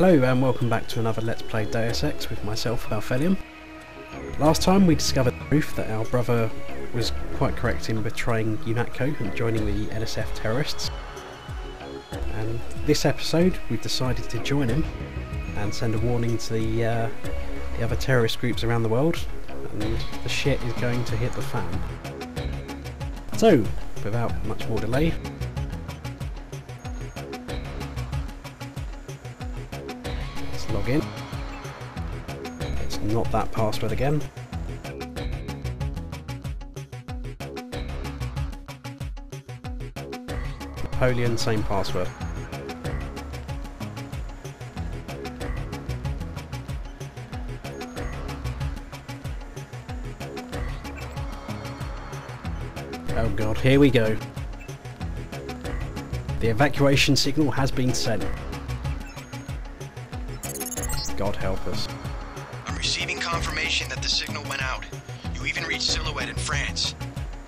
Hello and welcome back to another Let's Play Deus Ex with myself, Balthelion. Last time we discovered the proof that our brother was quite correct in betraying UNATCO and joining the NSF terrorists. And this episode we've decided to join him and send a warning to the, uh, the other terrorist groups around the world and the shit is going to hit the fan. So, without much more delay, It's not that password again. Napoleon, same password. Oh god, here we go. The evacuation signal has been sent. God help us. I'm receiving confirmation that the signal went out. You even reached Silhouette in France.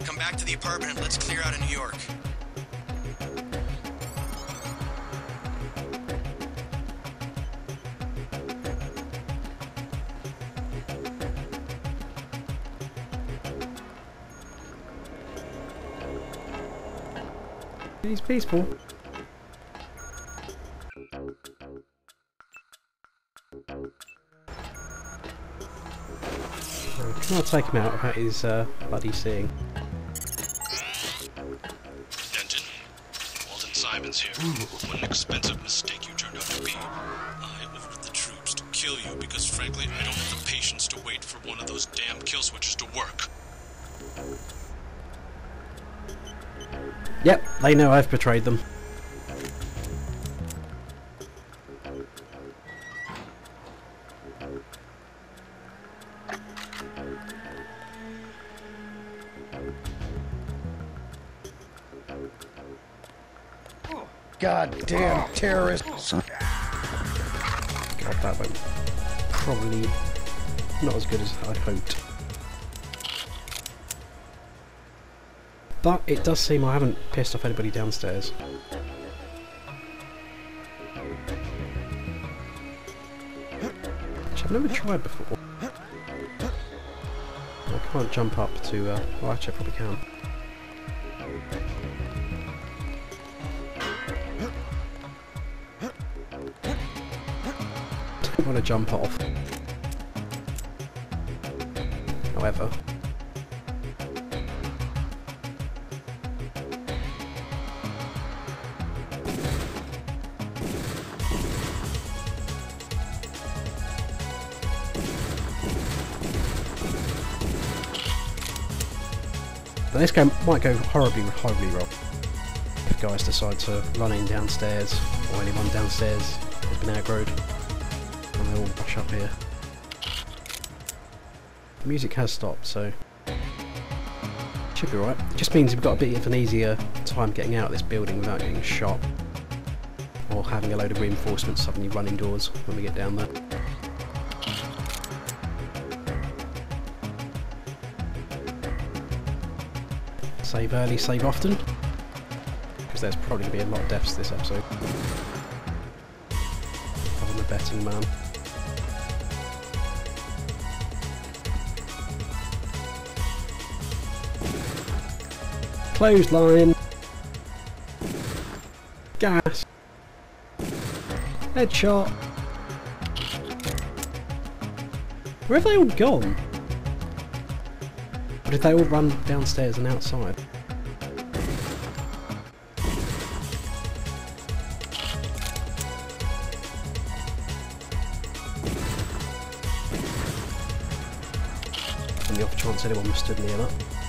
Come back to the apartment and let's clear out of New York. He's peaceful. Uh, Can I take him out without his uh, bloody seeing? Denton, Walton Simons here. What an expensive mistake you turned out to be. I ordered the troops to kill you because, frankly, I don't have the patience to wait for one of those damn kill switches to work. Yep, they know I've betrayed them. Goddamn terrorists. God, that went probably not as good as I'd hoped. But it does seem I haven't pissed off anybody downstairs. Which I've never tried before. I can't jump up to, uh, well actually I probably can. I want to jump off. However, Now this game might go horribly, horribly wrong. If guys decide to run in downstairs, or anyone downstairs has been aggroed, up here. The music has stopped, so should be right. Just means we've got a bit of an easier time getting out of this building without getting shot, or having a load of reinforcements suddenly run indoors when we get down there. Save early, save often. Because there's probably going to be a lot of deaths this episode. I'm a betting man. Clothesline. Gas. Headshot. Where have they all gone? Or did they all run downstairs and outside? On the off chance anyone stood near that.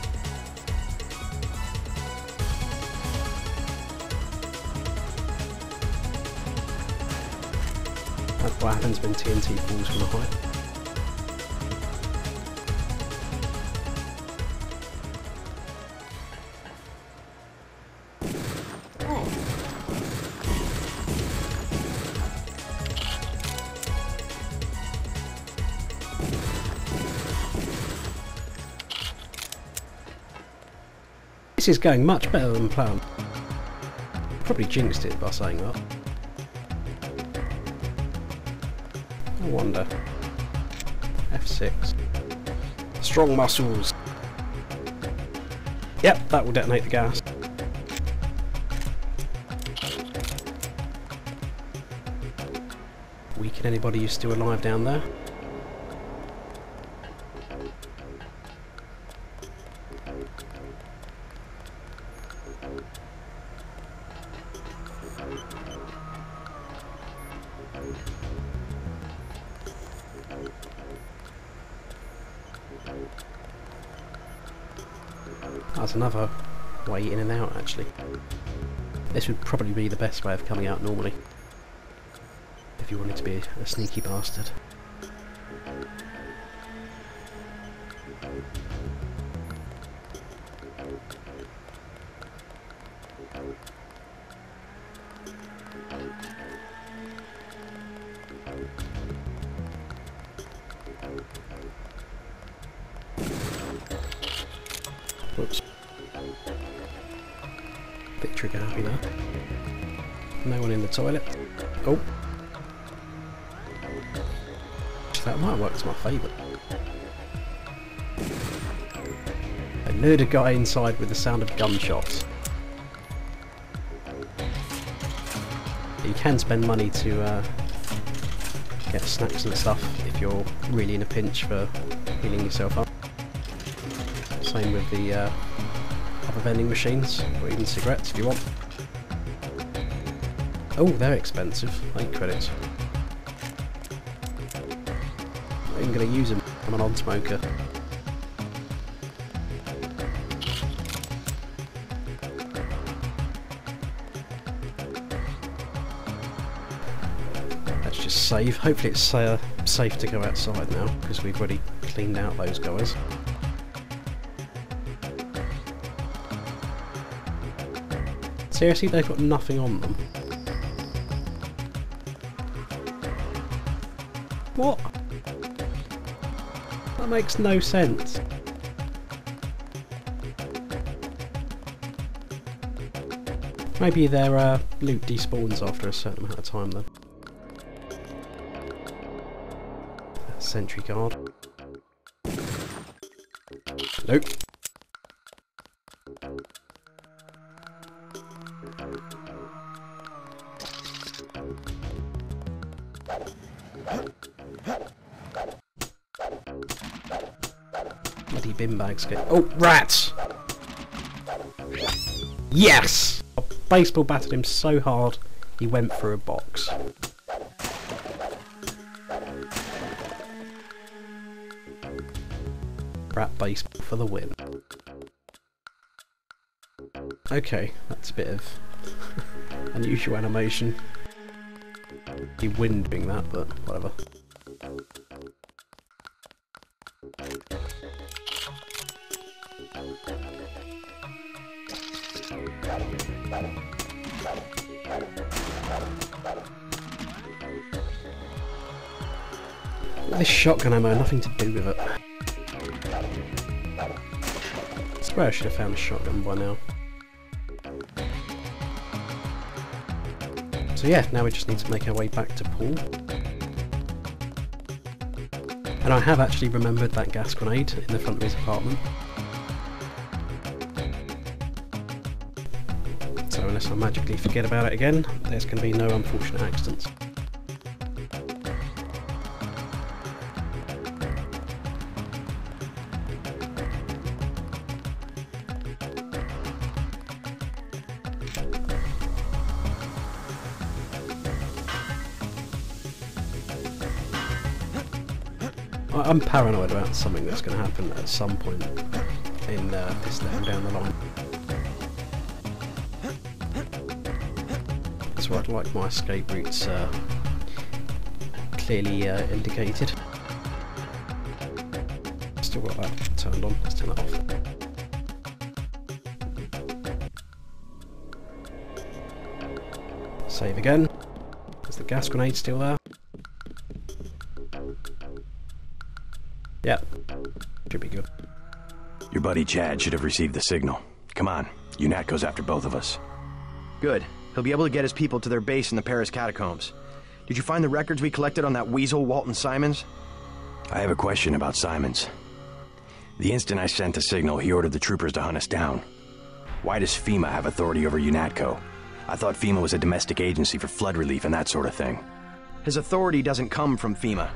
What happens when TNT falls from a height. This is going much better than planned. Probably jinxed it by saying that. I wonder. F6. Strong muscles. Yep, that will detonate the gas. Weaken anybody who's still alive down there. That's another way in and out actually. This would probably be the best way of coming out normally. If you wanted to be a, sneaky bastard. Bit trigger happy there. No one in the toilet. Oh. That might work to my favour. I lured guy inside with the sound of gunshots. You can spend money to uh, get snacks and stuff if you're really in a pinch for healing yourself up. Same with the uh, other vending machines, or even cigarettes if you want. Oh, they're expensive. 8 credits. I'm not going to use them. I'm a non-smoker. Let's just save. Hopefully it's uh, safe to go outside now, because we've already cleaned out those guys. Seriously, they've got nothing on them. What? That makes no sense. Maybe their uh, loot despawns after a certain amount of time then. Sentry guard. Nope. Get. Oh, rats! Yes! A baseball battered him so hard he went through a box. Rat baseball for the win. Okay, that's a bit of unusual animation. Be wind doing that, but whatever. This shotgun ammo, nothing to do with it. I swear I should have found a shotgun by now. So yeah, now we just need to make our way back to Paul. And I have actually remembered that gas grenade in the front of his apartment. So unless I magically forget about it again, there's going to be no unfortunate accidents. I'm paranoid about something that's going to happen at some point in uh, this level down the line. So I'd like my escape routes uh, clearly uh, indicated. Still got that turned on, let's turn that off. Save again. Is the gas grenade still there? Be good. Your buddy Chad should have received the signal. Come on, UNATCO's after both of us. Good. He'll be able to get his people to their base in the Paris catacombs. Did you find the records we collected on that weasel, Walton Simons? I have a question about Simons. The instant I sent the signal, he ordered the troopers to hunt us down. Why does FEMA have authority over UNATCO? I thought FEMA was a domestic agency for flood relief and that sort of thing. His authority doesn't come from FEMA.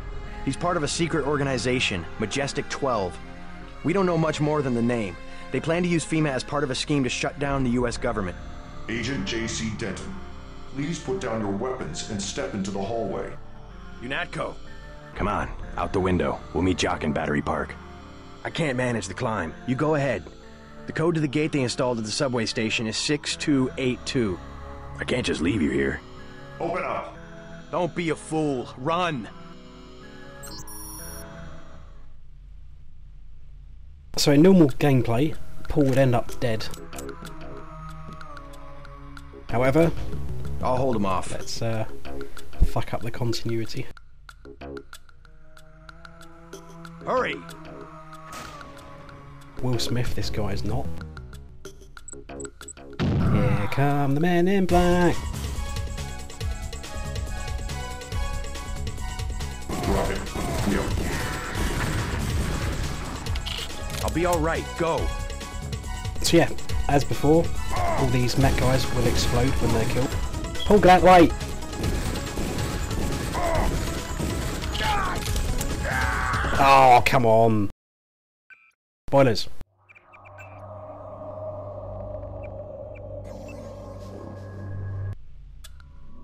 He's part of a secret organization, Majestic 12. We don't know much more than the name. They plan to use FEMA as part of a scheme to shut down the US government. Agent J.C. Denton, please put down your weapons and step into the hallway. UNATCO! Come on, out the window. We'll meet Jock in Battery Park. I can't manage the climb. You go ahead. The code to the gate they installed at the subway station is 6282. I can't just leave you here. Open up! Don't be a fool. Run! So in normal gameplay, Paul would end up dead. However, I'll hold him off. let's uh, fuck up the continuity. Hurry! Will Smith, this guy is not. Here come the men in black. Be alright. Go! So yeah, as before, all these mech guys will explode when they're killed. Paul, get out of the way! Oh, come on! Spoilers.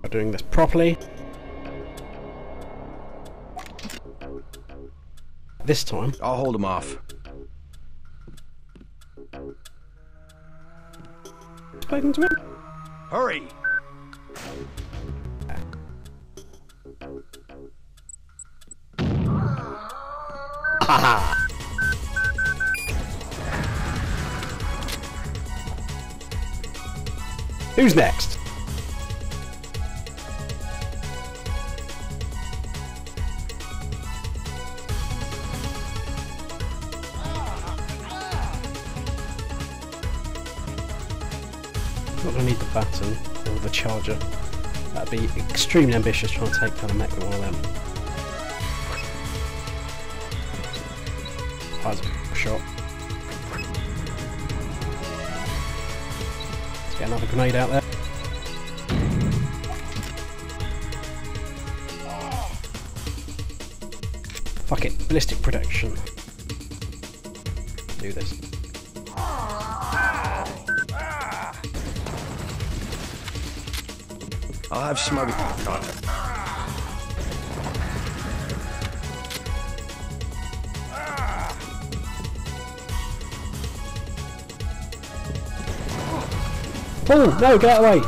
We're doing this properly. This time, I'll hold him off. Him. Hurry! Who's next? Not gonna need the baton or the charger. That'd be extremely ambitious trying to take down a mech with one of them. Fires a shot. Let's get another grenade out there. Fuck it, ballistic protection. Do this. I'll have. Contact. Oh no, get out of the way!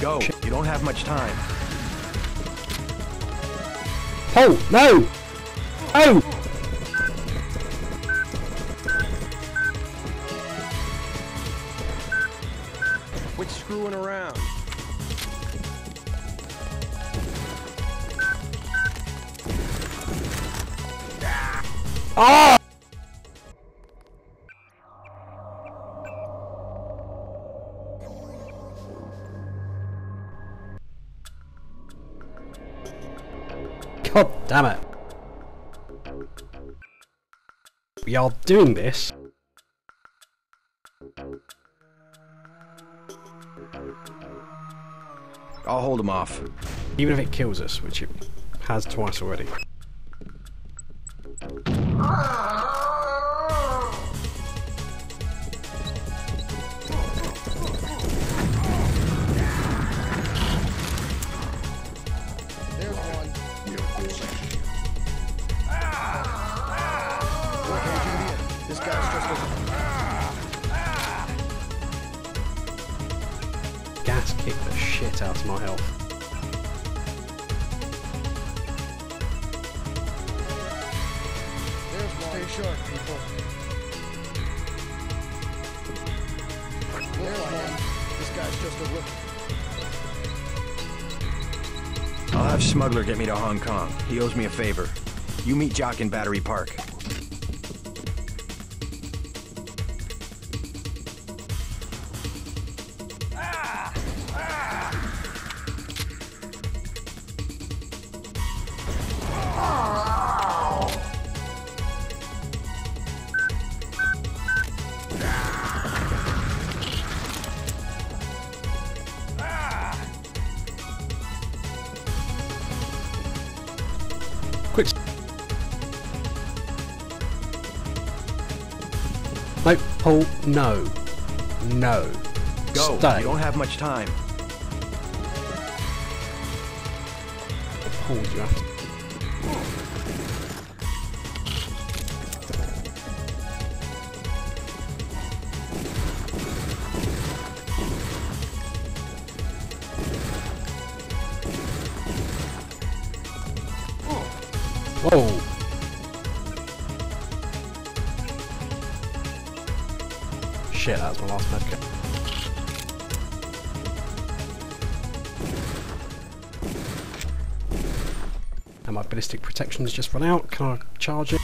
Go. You don't have much time. Oh no! Oh! Quit screwing around. Ah! Damn it. We are doing this. I'll hold him off. Even if it kills us, which it has twice already. Shit out of my health. Stay sharp, people. There's one. This guy's just a rookie. I'll have Smuggler get me to Hong Kong. He owes me a favor. You meet Jock in Battery Park. Paul, no. No. Go. Stay. You don't have much time. Paul, you have to... was my last medkit. And my ballistic protection's just run out. Can I charge it?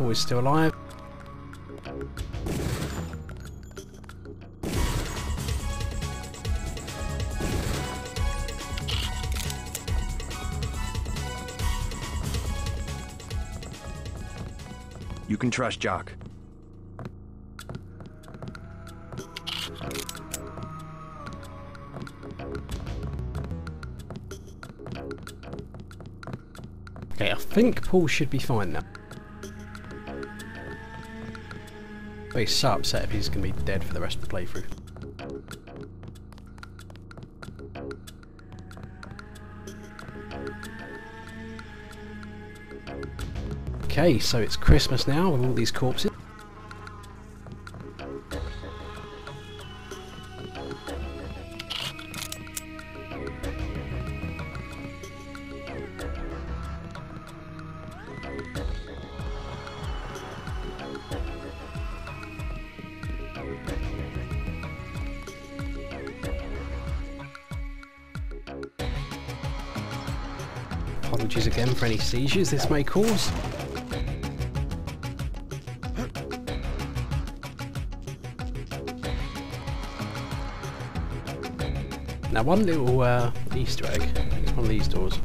Boy's still alive. You can trust Jock. Okay, I think Paul should be fine now. So upset if he's going to be dead for the rest of the playthrough. Okay, so it's Christmas now with all these corpses. For any seizures this may cause. Now one little uh, Easter egg, it's one of these doors.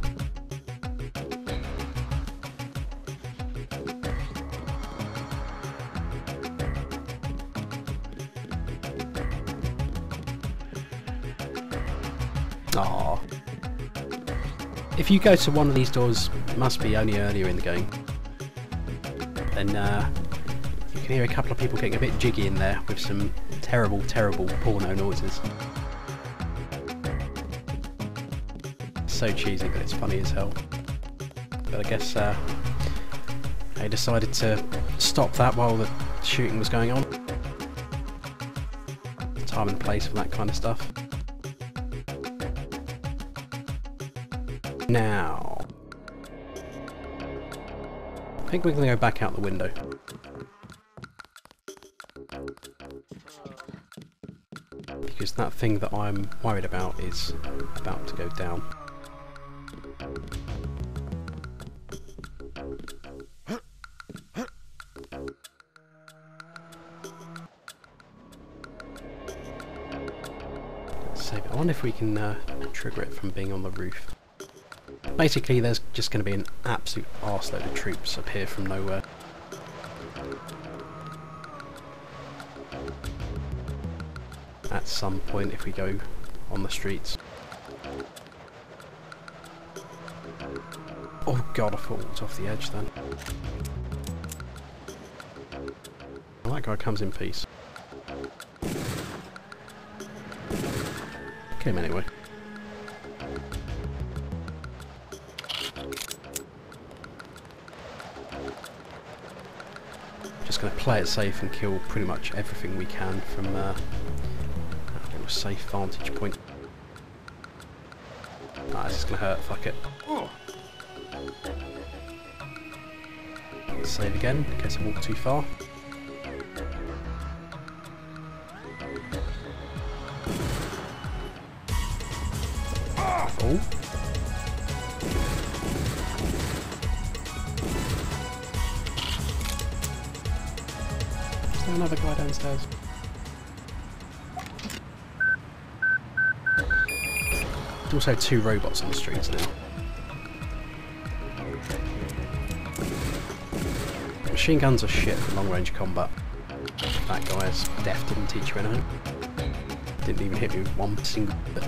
If you go to one of these doors, it must be only earlier in the game, then uh, you can hear a couple of people getting a bit jiggy in there with some terrible, terrible porno noises. So cheesy, but it's funny as hell. But I guess uh, they decided to stop that while the shooting was going on. Time and place for that kind of stuff. Now, I think going to go back out the window. Because that thing that I'm worried about is about to go down. Save it. I wonder if we can uh, trigger it from being on the roof. Basically, there's just going to be an absolute arseload of troops appear from nowhere. At some point, if we go on the streets. Oh god, I thought it was off the edge then. Well, that guy comes in peace. Came anyway. Going to play it safe and kill pretty much everything we can from uh, that little safe vantage point. Ah, this is going to hurt, fuck it. Save again, in case I walk too far. Oh. Another guy downstairs? There's also two robots on the streets now. Machine guns are shit for long range combat. That guy's death didn't teach you anything. Didn't even hit me with one single bit.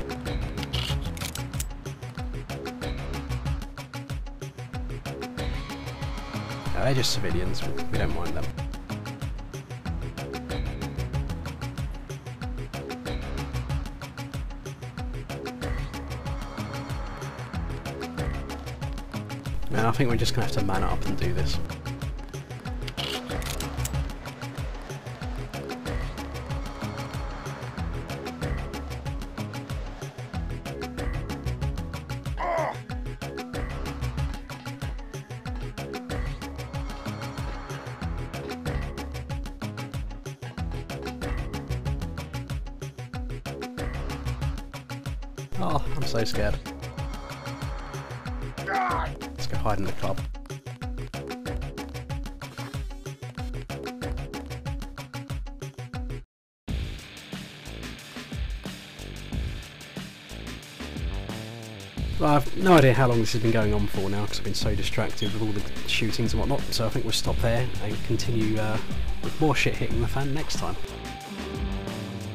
They're just civilians, we don't mind them. I think we're just going to have to man up and do this. Oh, I'm so scared. Hide in the I've no idea how long this has been going on for now because I've been so distracted with all the shootings and whatnot, so I think we'll stop there and continue uh, with more shit hitting the fan next time.